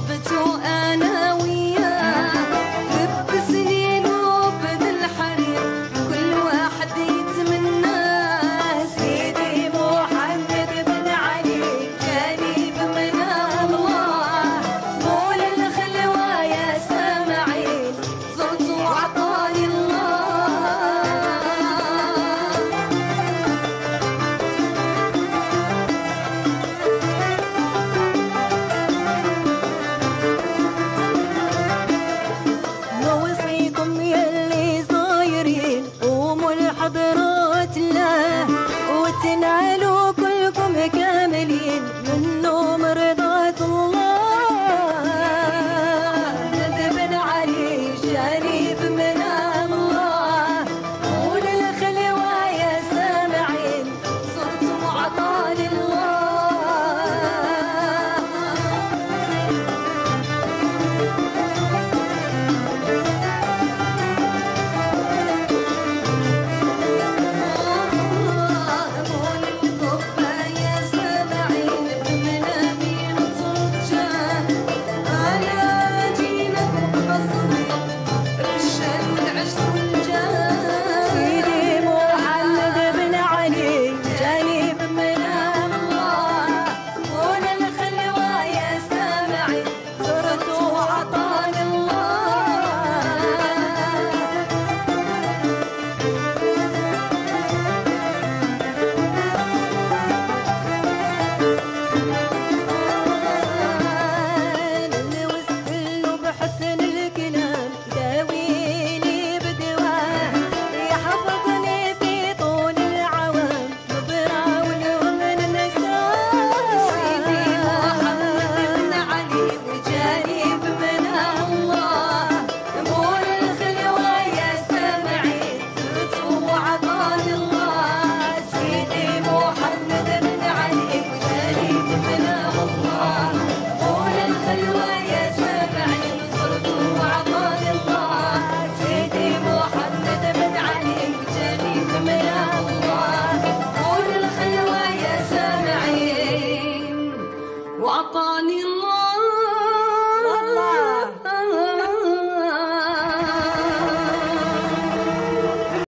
طبت أنا وياه sen ilgilen